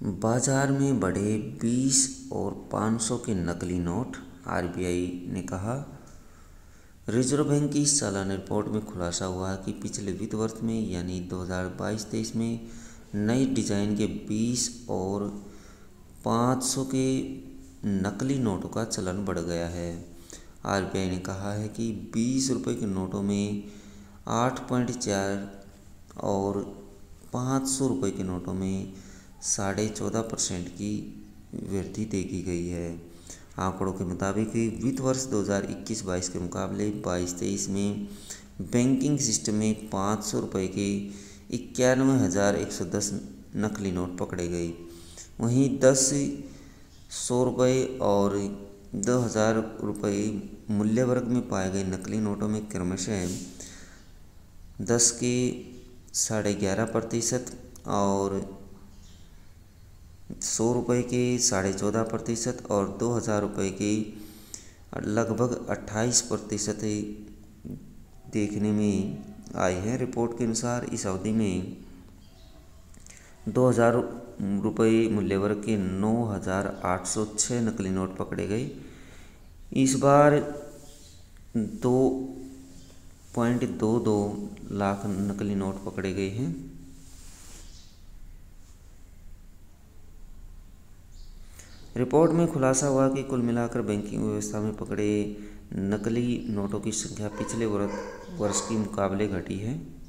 बाज़ार में बढ़े 20 और 500 के नकली नोट, आरबीआई ने कहा। रिज़र्व बैंक की सालाना रिपोर्ट में खुलासा हुआ कि पिछले वित्त वर्ष में, यानी 2022-23 में नए डिज़ाइन के 20 और 500 के नकली नोटों का चलन बढ़ गया है। आरबीआई ने कहा है कि बीस रुपये के नोटों में आठ पॉइंट चार और पाँच सौ रुपये के नोटों में साढ़े चौदह परसेंट की वृद्धि देखी गई है। आंकड़ों के मुताबिक वित्त वर्ष 2021-22 के मुकाबले 22-23 में बैंकिंग सिस्टम में पाँच सौ रुपये के इक्यानवे हज़ार एक सौ दस नकली नोट पकड़े गए। वहीं दस सौ रुपये और दो हज़ार रुपये मूल्य वर्ग में पाए गए नकली नोटों में क्रमशः दस के साढ़े ग्यारह प्रतिशत और सौ रुपये के साढ़े चौदह प्रतिशत और दो हज़ार रुपये की लगभग अट्ठाईस प्रतिशत देखने में आई है। रिपोर्ट के अनुसार इस अवधि में दो हज़ार रुपये मूल्य वर्ग के नौ हज़ार आठ सौ छः नकली नोट पकड़े गए। इस बार दो पॉइंट दो दो लाख नकली नोट पकड़े गए हैं। रिपोर्ट में खुलासा हुआ कि कुल मिलाकर बैंकिंग व्यवस्था में पकड़े नकली नोटों की संख्या पिछले वर्ष की मुकाबले घटी है।